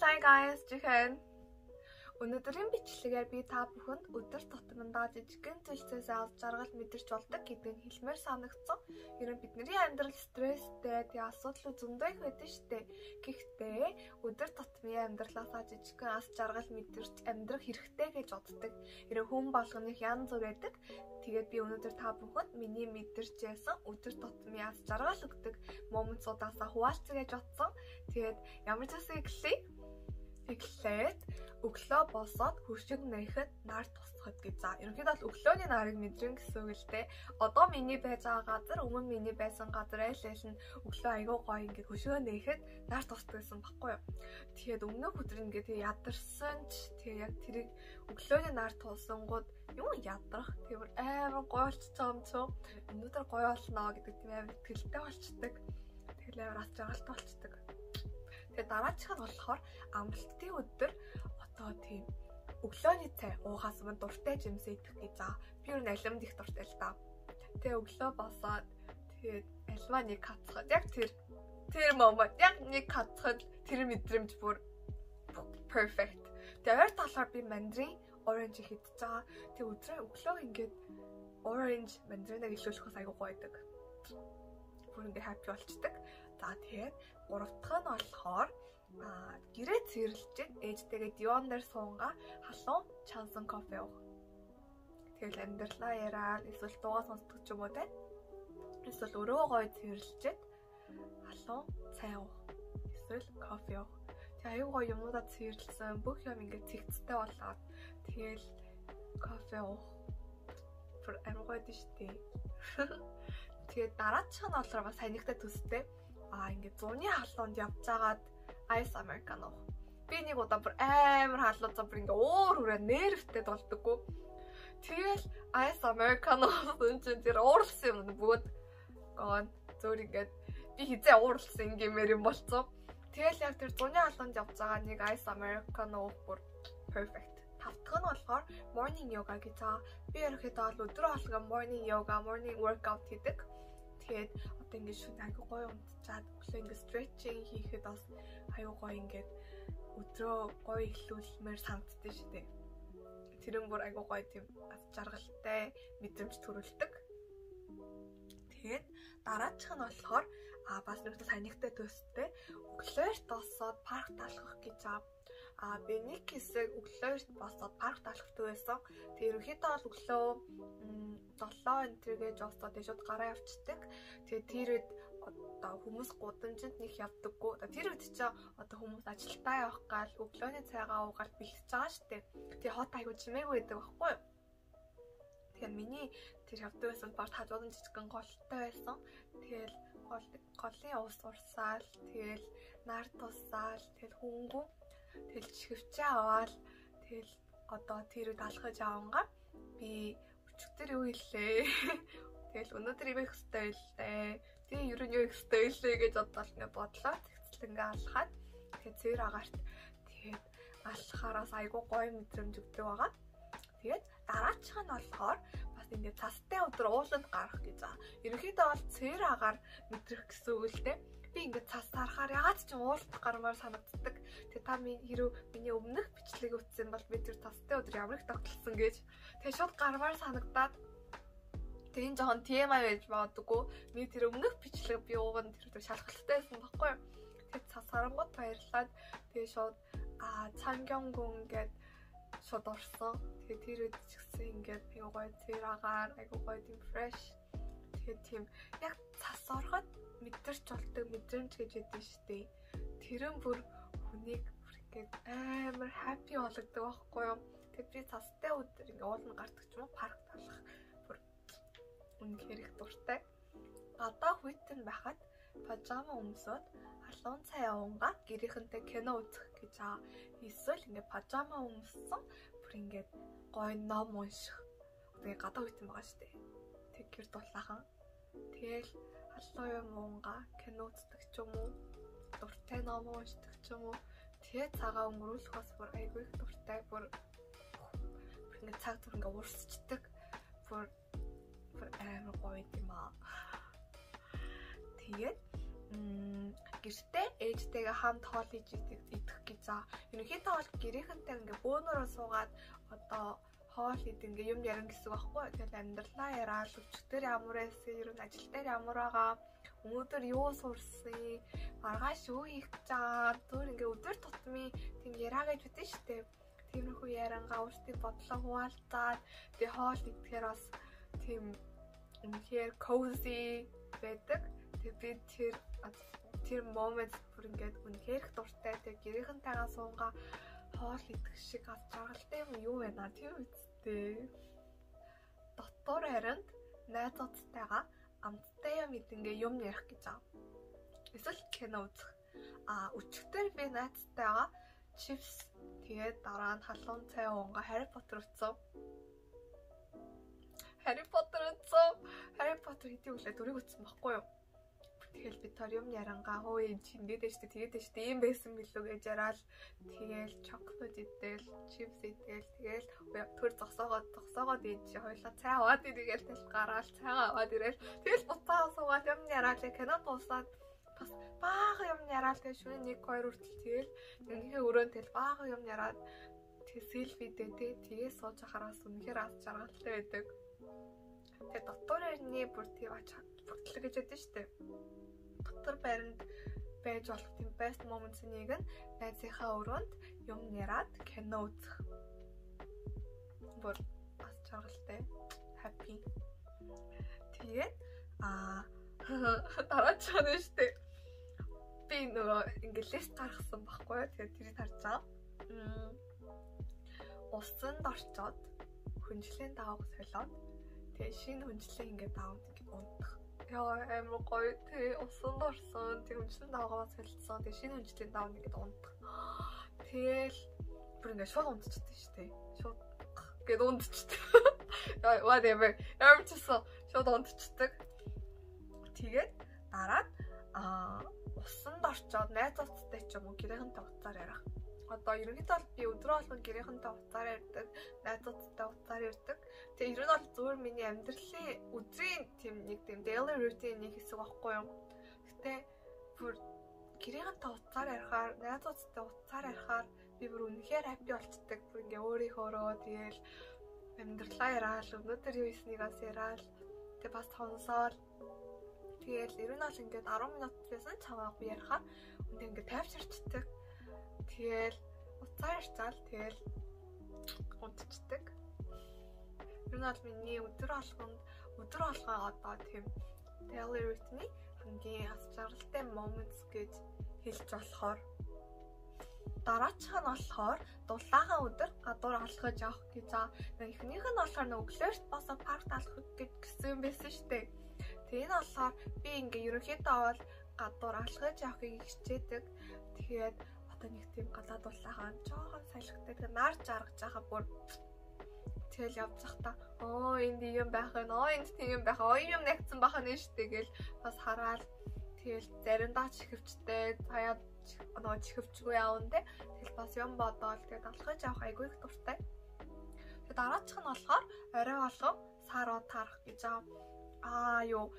hi guys, Jihan. Өнөөдрийн бичлэгээр би та бүхэнд өдөр тутамдаа жижигхэн зүйлсээс авч жаргал мэдэрч болдог гэдгийг хэлмээр санагдсан. Ер нь бидний амьдрал стресстэй, тэгээ асуудал зөндөө их байдаг штэ. Гэхдээ өдөр тутмын амьдралаасаа жижигхэн ас жаргал мэдэрч амьдрах хэрэгтэй гэж боддог. Ер нь хүн болгоных янз бүр байдаг. Тэгээд би өнөөдөр та бүхэнд миний мэдэрч яасан өдөр тутмын ас жаргал өгдөг моментсуудаасаа хуваалцъя гэж бодсон. Тэгээд ямар ч үсэн эхлэе. Эхлээд өглөө босоод хөршиг нэхэд нар тусахад гэж. За ерөнхийдөө бол өглөөний нарыг мэдрэн гэсэн үг л дээ. Одоо миний байж байгаа газар өмнө миний байсан газар айл айл нь өглөө айгүй гоё ингээд хөшөө нэхэд нар тусдаг гэсэн баггүй юу. Тэгээд өмнөх өдөр ингээд ядарсан ч тэгээд яг тэрийг өглөөний нар тулсангууд юм ядрах тэр амар болчихж байгаа юм чөө. Өнөөдөр гоё болно гэдэг тийм амар ихтэй болчдөг. Тэгэл амар ас жаргалтай болчдөг. Тэгээ дараачих нь болохоор амралтын өдөр одоо тийм өглөөний цай уухаас өмнө дуртай жимсээ идэх гэж аа. Би юу налимд их дуртай л да. Тэгээ өглөө босоод тэгээд альва нэг хацхад яг тэр тэр момент яг нэг хацхад тэр мэдрэмж бүр perfect. Тэгээ ойр талаар би мандрин orange хийдэж байгаа. Тэгээ өдрөө өглөө ингээд orange мандриныг илүүлэх бас айгүй гоё байдаг. Бүр ингээд happy болчдөг. За тэгээд гурав дахь нь болохоор гэрээ цэвэрлэж ээжтэйгээ диван дээр суунга халуун чансан кофе уух. Тэгэл амьдралаа яриад эсвэл дуугаа сонсдог ч юм уу те. Эсвэл өрөө гой цэвэрлэж халуун цай уух. Эсвэл кофе уух. Тэг аюу гой юмудаа цэвэрлсэн бүх юм ингээд цэгцтэй болоод тэгэл кофе уух. Бүр амгойд штий. Тэгээд дараачих нь болохоор бас санигтай төстэй аа ингээд зуны халуунд явжгаад ice americano. Би нэг удаа бүр амар халуузаа бүр ингээ уур хүрээ нервтэй болдоггүй. Тэгэл ice americano ун чин тэр уурлсан юм бүгд гон зөөр ингээд би хизээ уурлсан ингээмэр юм болцсон. Тэгэл яг тэр зуны халуунд явж байгаа нэг ice americano бүр perfect. Тавтах нь болохоор morning yoga гэж байгаа. Би ерөөхдөө бол өдрөө алга morning yoga, morning workout хийдэг. Тэгээд одоо ингээд шүн аягүй гоё унтчаад өглөө ингээд stretching хийхэд бас аягүй гоё ингээд өдрөө гоё эхлүүлмээр санагддаг шүү дээ. Тэрэн бүр аягүй гоё тийм жаргалтай мэдрэмж төрүүлдэг. Тэгээд дараачих нь болохоор а бас нэг санигтай төстэй өглөөрт босоод парк талхах гэж аа А би нэг хэсэг өглөөрт босоод парк талхдаг байсан. Тэг ерөнхийдөө бол өглөө 7 энтригэж босоод тэг шууд гараа явцдаг. Тэгээ тэрэд одоо хүмүүс гудамжинд нэг явдаггүй. Тэр үед чи одоо хүмүүс ажилдаа явах гал өглөөний цайгаа уугаад бэлтэж байгаа штэ. Тэгээ хот айгуу чимээгүй байдаг байхгүй юу? Тэгэхээр миний тэр явдаг байсан бат хажууд нь жижигэн голтой байсан. Тэгэл гол голын ус урсаал, тэгэл нар тусаал, тэгэл хөнгөн Тэгэл чихвчээ аваад тэгэл одоо тэр үед алхаж авангаа би өчигдөр юу хэллээ. Тэгэл өнөөдөр ивэх хөстэй хэллээ. Тэгээ ер нь юу их хөстэй хэллээ гэж бодлоо ингээ бодлоо. Тэгтэл ингээ алхаад тэгээ цэвэр агаарт тэгээд алхахаараас айгүй гоё мэдрэмж өгдөг байгаа. Тэгээд дараачих нь болохоор бас ингээ цастай өдөр ууланд гарах гэж байгаа. Ерөнхийдөө бол цэвэр агаар мэдрэх гэсэн үг л дээ би ингээд цас тарахаар ягаад ч уулт гармаар санагддаг. Тэгээ та минь хэрв миний өмнөх бичлэг үтсэн бол би тэр тастай өдөр ямар их тогтолцсон гэж. Тэгээ шууд гармаар санагдаад Тэгээ энэ жоохон TMI байж магадгүй. Би тэр өмнөх бичлэг би ууган тэр шалгалттай байсан баггүй юу. Тэгээ цас харангууд баярлаад тэгээ шууд аа цангёнгүн ингээд шууд орсон. Тэгээ тэр үед ч гэсэн ингээд айгуу гоё цэвэр агаар, айгуу гоё тийм fresh. Тэгээ тийм яг цас ороход мэдэрч болдог мэдрэмж гэж яддаг шүү дээ. Тэрэн бүр хүнийг ингээд амар хаппи болгодог байхгүй юу? Тэг би цастай өдөр ингээд уулна гардаг ч юм уу парк талах бүр үнэхээр их дуртай. Гадаа хүйтэн байхад пажама өмсөд халуун цай уунгаад гэрийнхэнтэй кино үзэх гэж аа. Эсвэл ингээд пажама өмссөн бүр ингээд гоё ном унших. Тэгээ гадаа хүйтэн байгаа шүү дээ. Тэг гэр дулаахан. Тэгэл халуун юм уунга кино үздэг ч юм уу дуртай ном уншдаг ч юм уу. Тэгээ цагаа өнгөрүүлэх бас бүр айгүй их дуртай. Бүр ингээ цаг зүр ингээ уурсчдаг бүр бүр амар гоё юм аа. Тэгээд гэртээ ээжтэйгээ хамт хоол хийж идэх гэж За ерөнхийдөө бол гэрийнхэнтэй ингээ бөөнөрөө суугаад одоо хоол ид ингээ юм ярина гэсэн багхгүй. Тэгэл амьдралаа яриад өчтөр ямар байсан, ер нь ажил дээр ямар байгаа, өнөөдөр юу сурсан, маргааш юу хийх гэж байгаа. Зүгээр ингээ өдөр тутмын тийм яриа гэж үтэн штэ. Тиймэрхүү яриангаа өөртөө бодлоо хуваалцаад тэгээ хоол идэхээр бас тийм үнэхээр cozy байдаг. Тэгээ би тэр тэр момент бүр ингээд үнэхээр их дуртай. Тэгээ гэрийнхэнтэйгээ суунгаа хоол идэх шиг аз жаргалтай юм юу байна тийм үстэй. Дотор харинд найзуудтайгаа амттай юм идэнгээ юм ярих гэж аа. Эсвэл кино үзэх. А өчигдөр би найзтайгаа чипс тэгээд дараа нь халуун цай уунгаа Harry Potter үзсэн. Harry Potter үзсэн. Harry Potter хэдий үлээ дөрөв үзсэн баггүй юу? Тэгэл би тор юм ярангаа хөө юм чи ингээд штэ тэгээд штэ ийм байсан билүү гэж яриад тэгэл чоколад идэл чипс идэл тэгэл төр зогсоогоод зогсоогоод ийж хоёлаа цай аваад ирэгээл тэл гараал цайгаа аваад ирээл тэгэл буцаа суугаад юм яриад кино дуусаад бас бага юм яриад тэгээ шөнө 1 2 хүртэл тэгэл нэгнийхээ өрөөнд тэл бага юм яриад тэгээ селфидээ тэгээ тэгээ сууж ахараас үнэхээр аз жаргалтай байдаг. Тэгээ дотор ирний бүр тийм ач бүртлэг гэж шүү дээ дотор байранд байж болох тийм best moments-ийн нэг нь найзынхаа өрөөнд юм яраад кино үзэх. Бүр бас чаргалтай happy. Тэгээд аа дараа ч юм штэ. Би нөгөө ингээ лист гаргасан байхгүй юу? Тэгээд тэрийг харж байгаа. Усанд орчоод хүнжлийн даваг солиод тэгээд шинэ хүнжлээ ингээ давд ингээ унтах Яа амар гоё тий усан орсон тэг өмчлөн давгаа солилцсон тэг шинэ хүнжлийн давна гэдэг унтах. Тэгэл бүр ингээд шууд унтчихсан шүү дээ. Шууд гэд унтчихсан. Whatever. Ямар ч гэсэн шууд унтчихдаг. Тэгээд дараа аа усанд орчоод найз уцтай ч юм уу гэрээхэнтэй уцаар ярах одоо ерөнхийдөө бол би өдрөө болгон гэрийнхэнтэй уцаар ярьдаг, найзуудтай уцаар ярьдаг. Тэгээ ер нь бол зүгээр миний амьдралын үзрийн тийм нэг тийм daily routine нэг хэсэг байхгүй юу. Гэтэ бүр гэрийнхэнтэй уцаар ярихаар, найзуудтай уцаар ярихаар би бүр үнэхээр happy болцдог. Бүр ингээ өөрийнхөөрөө тэгээл амьдралаа яриад, өнөөдөр юу хийснийг яриад, тэгээ бас сонсоод Тэгэл ер нь бол ингээд 10 минут байсан чамаагүй ярихаар үндэ ингээд тайвширчдаг. Тэгэл уцаар ирцаал тэгэл унтцдаг. Ер нь бол миний өдөр болгонд өдөр болгоо одоо тийм daily routine хамгийн аз жаргалтай moments гэж хэлж болохоор дараачих нь болохоор дулаахан өдөр гадуур алхаж явах гэж аа. Эхнийх нь болохоор өглөөс босоо паркт алхах гэж гисэн юм байсан шүү дээ. Тэгээ энэ болохоор би ингээ ерөнхийдөө бол гадуур алхаж явахыг хичээдэг. Тэгээд одоо нэг тийм галаад улаахан жоохон салхитай тэгээ нар жаргаж байгаа бүр. Тэгэл явж захта оо энд юм байх нь оо энд тийм юм байх оо юм нэгцэн байх нь штэ гэл. Бас хараад тэгэл заримдаа чихвчтэй хаяа нөгөө чихвчгүй явна те. Тэгэл бас юм бодоол. Тэгээд алхаж явах айгүй их дуртай. Тэгээд дараачих нь болохоор орой болгоо саруу тарах гэж аа. Юу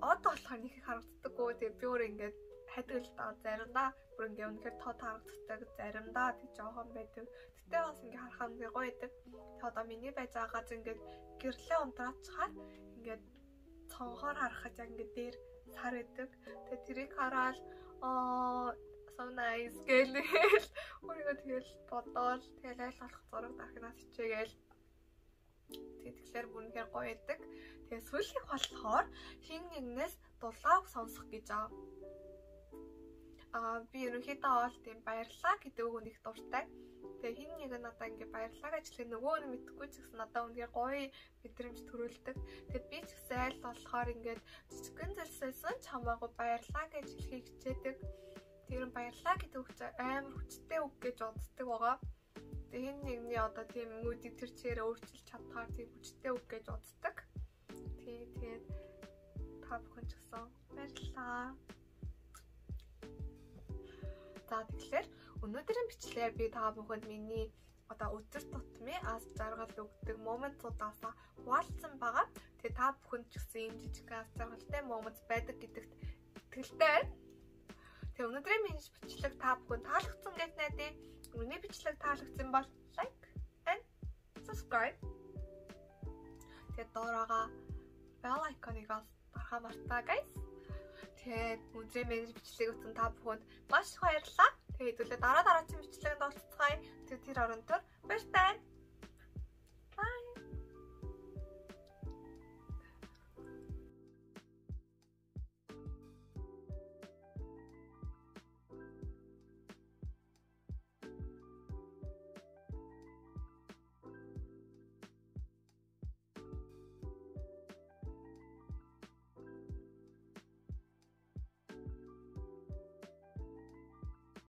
од болохоор нэг их харагддаггүй. Тэгээд би өөр ингээд хайдаг л даа заримдаа бүр ингээ үнэхээр тоо тарагддаг заримдаа тэг жоохон байдаг. Гэтэ бас ингээ харахад ингээ гоё байдаг. Тэг одоо миний байж байгаа газ ингээ гэрлээ унтраачхаар ингээ цонхоор харахад яг ингээ дээр сар байдаг. Тэг тэрийг хараад аа so nice гээл өөрийгөө тэгэл бодоол тэгэл айл болох зураг дарахнаас хичээгээл тэгэхээр бүрнээр гоё байдаг. Тэгээ сүүлийнх болохоор хин нэгнээс дулааг сонсох гэж аа Аа би ерөнхийдөө бол тийм баярлаа гэдэг үг нэг дуртай. Тэгээ хин нэг нь одоо ингээ баярлаа гэж хэлэх нөгөө нь мэдхгүй ч гэсэн одоо үнээр гоё мэдрэмж төрүүлдэг. Тэгээд би ч гэсэн айл болохоор ингээд жижигэн зүйлсээсэн чамаагүй баярлаа гэж хэлхийг хичээдэг. Тэр нь баярлаа гэдэг үг амар хүчтэй үг гэж боддог байгаа. Тэгээ хин нэгний одоо тийм мүүдийг тэр чигээр өөрчилж чадхаар тийм хүчтэй үг гэж боддог. Тий, тэгээд та бүхэн ч гэсэн баярлалаа. За тэгэхээр өнөөдрийн бичлэгээр би та бүхэнд миний одоо өдөр тутмын аз жаргал өгдөг моментуудаас хуваалцсан байгаа. Тэгээ та бүхэнд ч гэсэн ийм жижиг аз жаргалтай момент байдаг гэдэгт итгэлтэй байна. Тэгээ өнөөдрийн миний бичлэг та бүхэн таалагдсан гэж найдаа. Миний бичлэг таалагдсан бол like and subscribe. Тэгээ доороогоо bell icon-ыг дарахаа мартаа guys. Тэгээд өнөөдрийн миний бичлэг үзсэн та бүхэнд маш их баярлалаа. Тэгээд хэдүүлээ дараа дараагийн бичлэгэнд уулзцгаая. Тэр тэр оронтор баяр таа.